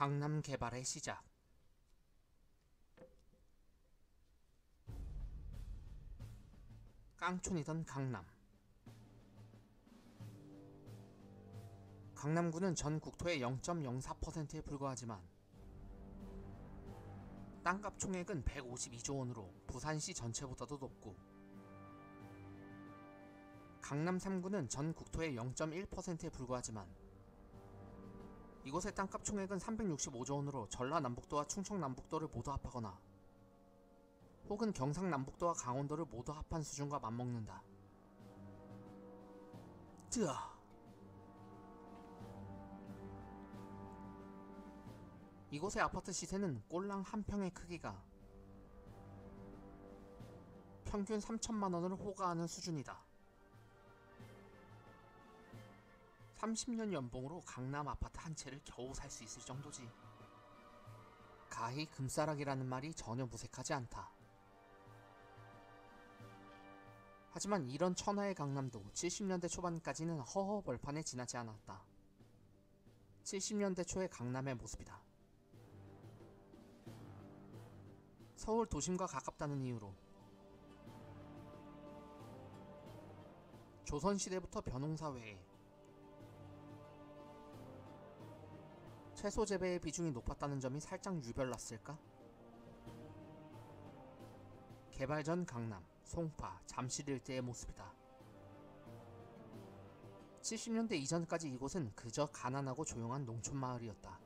강남 개발의 시작. 깡촌이던 강남. 강남구는 전 국토의 0.04%에 불과하지만 땅값 총액은 152조 원으로 부산시 전체보다도 높고 강남 3구는 전 국토의 0.1%에 불과하지만 이곳의 땅값 총액은 365조 원으로 전라남북도와 충청남북도를 모두 합하거나 혹은 경상남북도와 강원도를 모두 합한 수준과 맞먹는다. 뜨아. 이곳의 아파트 시세는 꼴랑 한 평의 크기가 평균 3천만 원을 호가하는 수준이다. 30년 연봉으로 강남 아파트 한 채를 겨우 살 수 있을 정도지. 가히 금싸락이라는 말이 전혀 무색하지 않다. 하지만 이런 천하의 강남도 70년대 초반까지는 허허 벌판에 지나지 않았다. 70년대 초의 강남의 모습이다. 서울 도심과 가깝다는 이유로 조선시대부터 벼농사회에 채소 재배의 비중이 높았다는 점이 살짝 유별났을까? 개발 전 강남, 송파, 잠실 일대의 모습이다. 70년대 이전까지 이곳은 그저 가난하고 조용한 농촌 마을이었다.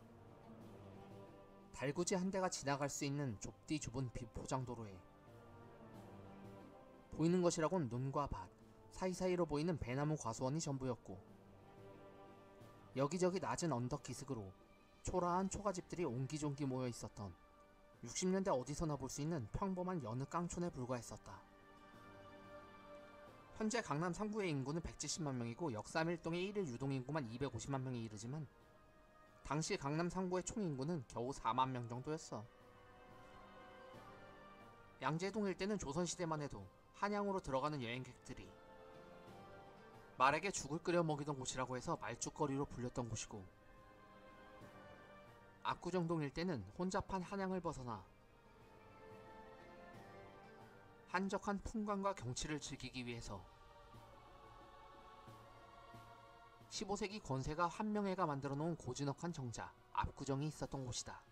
달구지 한 대가 지나갈 수 있는 좁디 좁은 비포장도로에 보이는 것이라곤 눈과 밭, 사이사이로 보이는 배나무 과수원이 전부였고 여기저기 낮은 언덕 기슭으로 초라한 초가집들이 옹기종기 모여 있었던 60년대 어디서나 볼 수 있는 평범한 여느 깡촌에 불과했었다. 현재 강남 3구의 인구는 170만 명이고 역삼일동의 1일 유동인구만 250만 명에 이르지만 당시 강남 3구의 총인구는 겨우 4만 명 정도였어. 양재동 일대는 조선시대만 해도 한양으로 들어가는 여행객들이 말에게 죽을 끓여 먹이던 곳이라고 해서 말죽거리로 불렸던 곳이고 압구정동 일대는 혼잡한 한양을 벗어나 한적한 풍광과 경치를 즐기기 위해서 15세기 권세가 한명회가 만들어 놓은 고즈넉한 정자 압구정이 있었던 곳이다.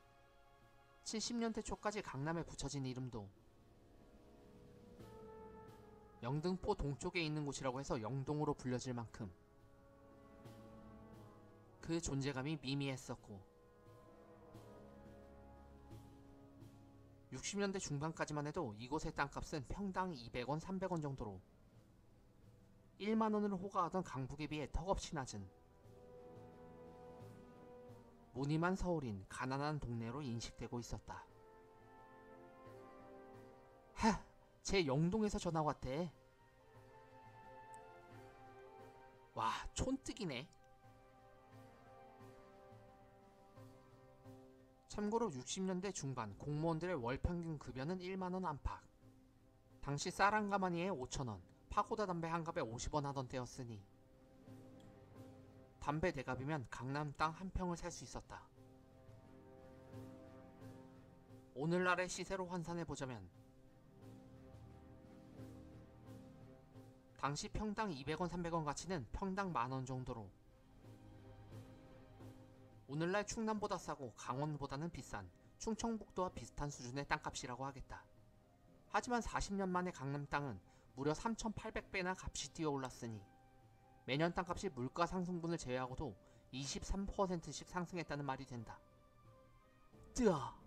70년대 초까지 강남에 붙여진 이름도 영등포 동쪽에 있는 곳이라고 해서 영동으로 불려질 만큼 그 존재감이 미미했었고 60년대 중반까지만 해도 이곳의 땅값은 평당 200원, 300원 정도로 1만원을 호가하던 강북에 비해 턱없이 낮은 무늬만 서울인 가난한 동네로 인식되고 있었다. 하! 제 영동에서 전화 왔대. 와, 촌뜨기네. 참고로 60년대 중반 공무원들의 월 평균 급여는 1만원 안팎. 당시 쌀한 가마니에 5천원, 파고다 담배 한 갑에 50원 하던 때였으니 담배 대갑이면 강남 땅 한 평을 살 수 있었다. 오늘날의 시세로 환산해보자면 당시 평당 200원, 300원 가치는 평당 만원 정도로 오늘날 충남보다 싸고 강원보다는 비싼 충청북도와 비슷한 수준의 땅값이라고 하겠다. 하지만 40년 만에 강남 땅은 무려 3,800배나 값이 뛰어올랐으니 매년 땅값이 물가 상승분을 제외하고도 23%씩 상승했다는 말이 된다. 뜨아!